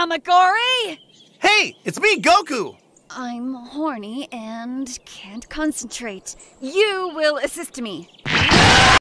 Kamakori! Hey, it's me, Goku! I'm horny and can't concentrate. You will assist me.